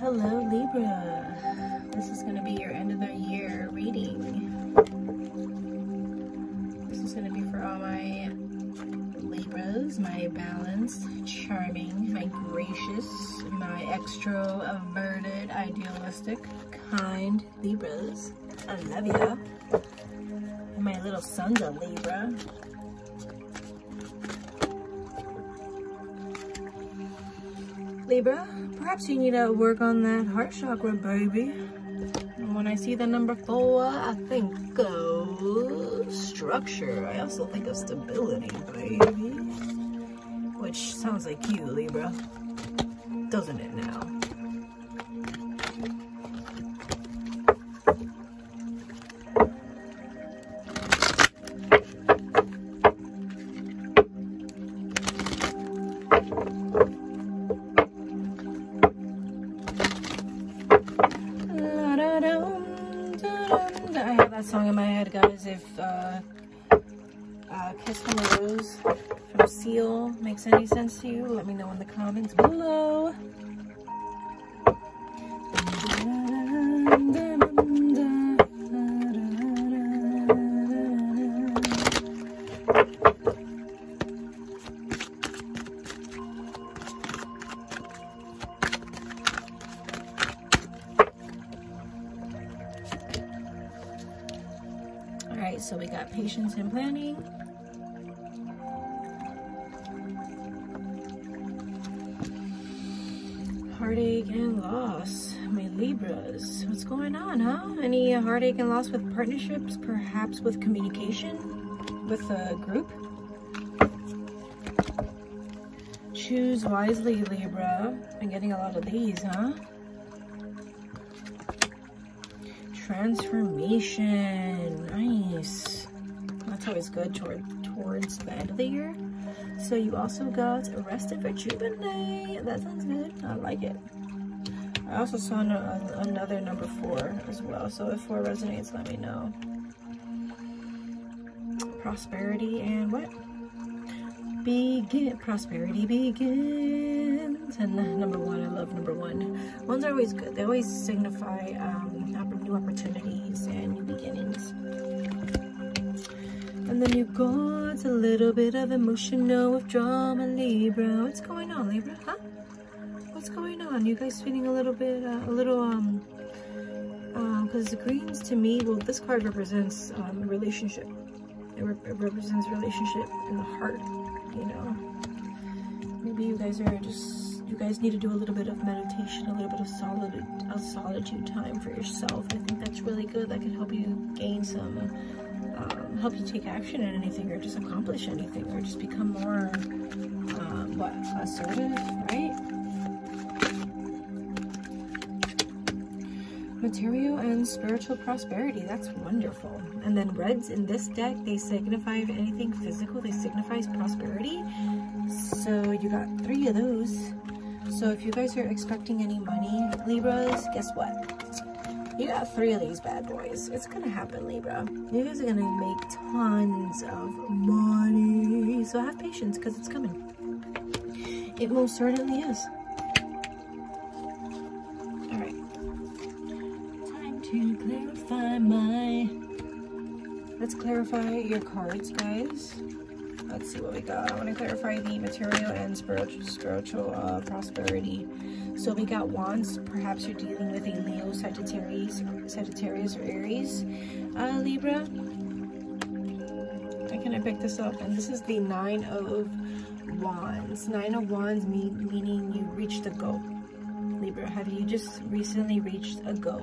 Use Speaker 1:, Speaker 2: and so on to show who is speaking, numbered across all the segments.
Speaker 1: Hello Libra. This is going to be your end of the year reading. This is going to be for all my Libras, my balanced, charming, my gracious, my extroverted, idealistic, kind Libras. I love you. And my little son's a Libra. Libra, perhaps you need to work on that heart chakra, baby. And when I see the number four, I think of structure. I also think of stability, baby. Which sounds like you, Libra. Doesn't it now? That song in my head, guys. If uh, uh, Kiss from a Rose from Seal makes any sense to you, let me know in the comments below. So we got patience and planning. Heartache and loss. My Libras. What's going on, huh? Any heartache and loss with partnerships? Perhaps with communication? With a group? Choose wisely, Libra. I'm getting a lot of these, huh? Transformation. Nice. That's always good toward towards the end of the year. So you also got rest and rejuvenate that sounds good. I like it. I also saw a, another number four as well. So if four resonates let me know. Prosperity and what? Begin prosperity begins. And number one i love number one. Ones are always good. They always signify um new opportunities and new beginnings. And then you got a little bit of emotional withdrawal libra. What's going on libra? Huh? What's going on? You guys feeling a little bit uh, a little um because uh, the greens to me well this card represents um relationship. It, re it represents relationship in the heart you know. Maybe you guys are just you guys need to do a little bit of meditation a little bit of solitude a solitude time for yourself. I think that's really good. That can help you gain some um, help you take action in anything or just accomplish anything or just become more um, what assertive right? Material and spiritual prosperity. That's wonderful. And then reds in this deck they signify anything physical they signify prosperity. So you got three of those so if you guys are expecting any money libras guess what? You got three of these bad boys. It's gonna happen libra. You guys are gonna make tons of money. So have patience because it's coming. It most certainly is. All right. Time to clarify my let's clarify your cards guys let's see what we got. I want to clarify the material and spiritual spiritual uh, prosperity. So we got wands perhaps you're dealing with a leo sagittarius sagittarius or aries uh, libra. I can I pick this up and this is the nine of wands. Nine of wands mean, meaning you reached a goal. Libra have you just recently reached a goal?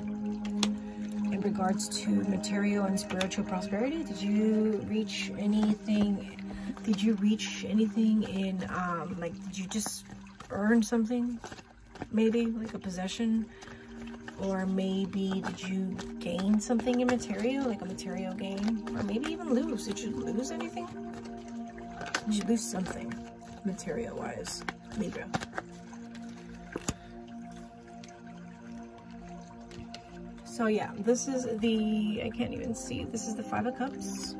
Speaker 1: In regards to material and spiritual prosperity? Did you reach anything? Did you reach anything in, um, like, did you just earn something? Maybe, like a possession? Or maybe did you gain something in material, like a material gain? Or maybe even lose. Did you lose anything? Did you lose something, material-wise, Libra? So yeah, this is the, I can't even see, this is the Five of Cups.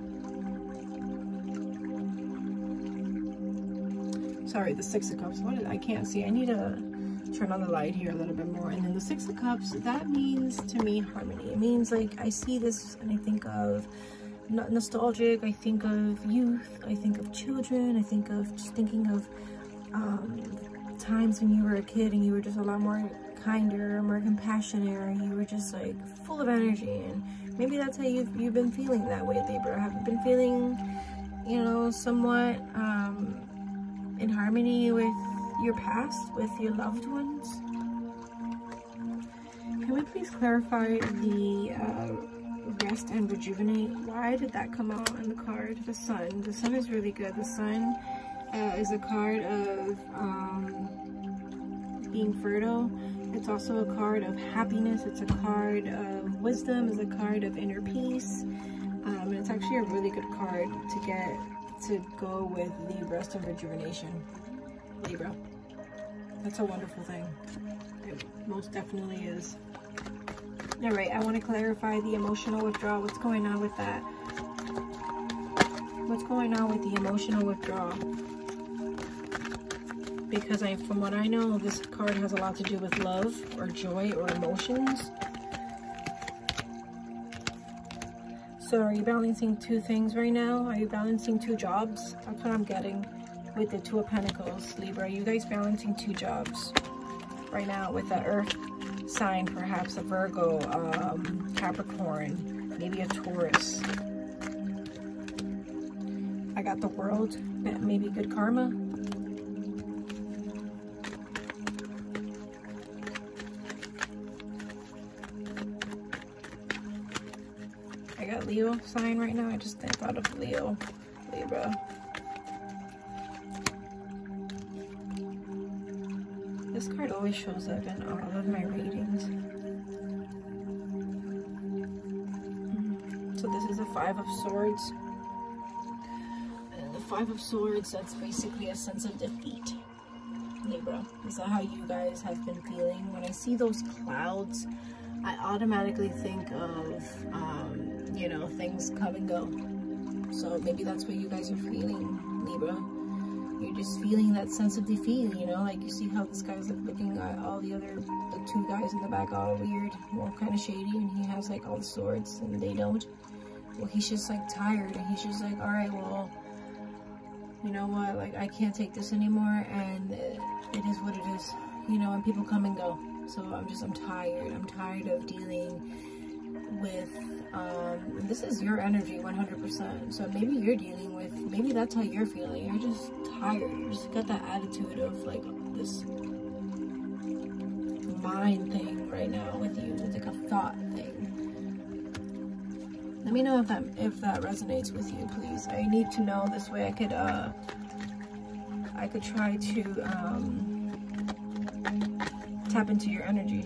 Speaker 1: Sorry, the Six of Cups. What I can't see. I need to turn on the light here a little bit more. And then the Six of Cups, that means to me harmony. It means like I see this and I think of nostalgic, I think of youth, I think of children, I think of just thinking of um, times when you were a kid and you were just a lot more kinder, more compassionate, or you were just like full of energy. And maybe that's how you've, you've been feeling that way, Libra. Have you been feeling, you know, somewhat um, in harmony with your past, with your loved ones? Can we please clarify the uh, rest and rejuvenate? Why did that come out in the card? The sun. The sun is really good. The sun uh, is a card of um, being fertile. It's also a card of happiness. It's a card of wisdom. It's a card of inner peace. Um, and it's actually a really good card to get to go with the rest and rejuvenation. Libra. That's a wonderful thing. It most definitely is. All right, I want to clarify the emotional withdrawal. What's going on with that? What's going on with the emotional withdrawal? Because I, from what I know, this card has a lot to do with love or joy or emotions. So are you balancing two things right now? Are you balancing two jobs? That's what I'm getting with the Two of Pentacles, Libra. Are you guys balancing two jobs right now with the Earth sign, perhaps a Virgo, um, Capricorn, maybe a Taurus. I got the World, maybe good karma. Sign right now. I just thought of Leo, Libra. This card always shows up in all of my readings. So this is a Five of Swords. And the Five of Swords, that's basically a sense of defeat. Libra, is that how you guys have been feeling? When I see those clouds, I automatically think of, you know, things come and go. So maybe that's what you guys are feeling, Libra you're just feeling that sense of defeat, you know, like you see how this guy's like looking at all the other, the two guys in the back all weird, all kind of shady, and he has like all the swords and they don't. Well, he's just like tired and he's just like, all right, well, you know what, like I can't take this anymore and it is what it is, you know, and people come and go. So I'm just, I'm tired. I'm tired of dealing with um, this is your energy 100%. So maybe you're dealing with, maybe that's how you're feeling. You're just tired. You just got that attitude of like this mind thing right now with you. It's like a thought thing. Let me know if that if that resonates with you, please. I need to know this way I could uh I could try to um tap into your energy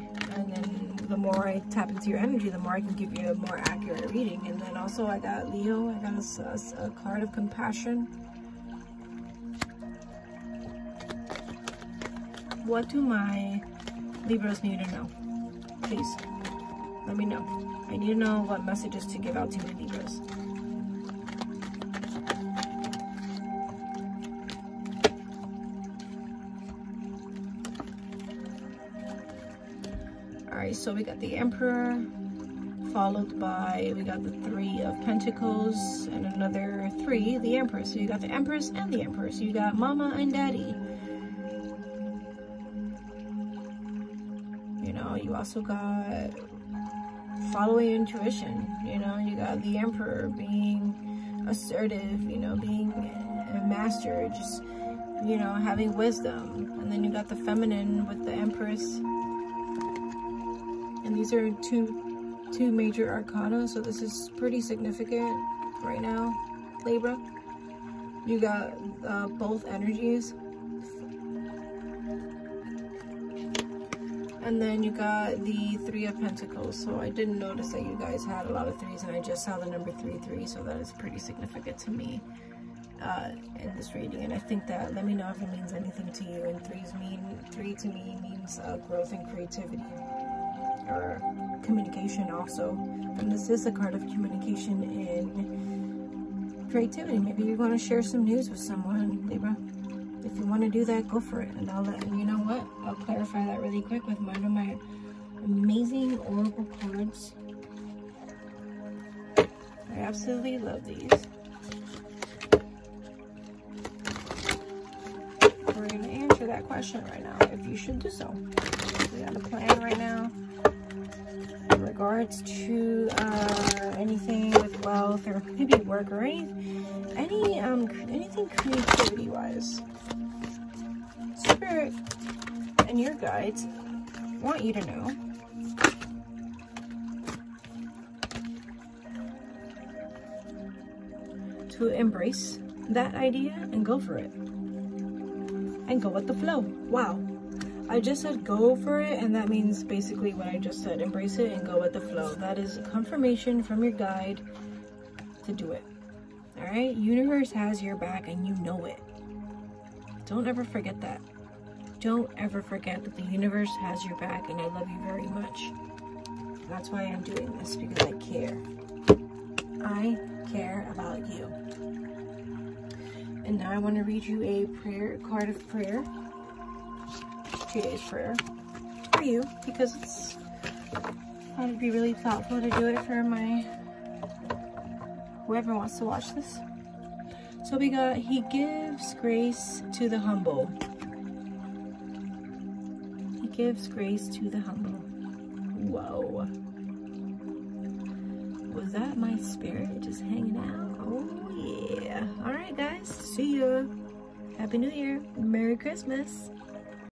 Speaker 1: the more I tap into your energy, the more I can give you a more accurate reading. And then also I got Leo, I got a, a, a card of compassion. What do my Libras need to know? Please, let me know. I need to know what messages to give out to my Libras. So we got the Emperor, followed by, we got the Three of Pentacles, and another three, the Empress. So you got the Empress and the empress you got Mama and Daddy. You know, you also got following intuition. You know, you got the Emperor being assertive, you know, being a master, just, you know, having wisdom. And then you got the feminine with the Empress and these are two two major arcana so this is pretty significant right now. Libra you got uh, both energies. And then you got the three of pentacles so i didn't notice that you guys had a lot of threes and i just saw the number three three so that is pretty significant to me uh, in this reading. And I think that let me know if it means anything to you. And threes mean three to me means uh, growth and creativity or communication also. And this is a card of communication and creativity. Maybe you're going to share some news with someone, Libra. if you want to do that, go for it. And I'll let you know what? I'll clarify that really quick with one of my amazing Oracle cards. I absolutely love these. We're going to answer that question right now, if you should do so. We got a regards to uh, anything with wealth or maybe work or any, any um, anything creativity-wise. Spirit and your guides want you to know to embrace that idea and go for it. And go with the flow. Wow. I just said go for it and that means basically what I just said. Embrace it and go with the flow. That is confirmation from your guide to do it. Alright? Universe has your back and you know it. Don't ever forget that. Don't ever forget that the universe has your back and I love you very much. That's why I'm doing this because I care. I care about you. And now I want to read you a prayer card of prayer. Two days prayer for you because it's I would be really thoughtful to do it for my whoever wants to watch this. So we got he gives grace to the humble. He gives grace to the humble. Whoa was that my spirit just hanging out? Oh yeah. All right, guys. See ya. Happy New Year. Merry Christmas.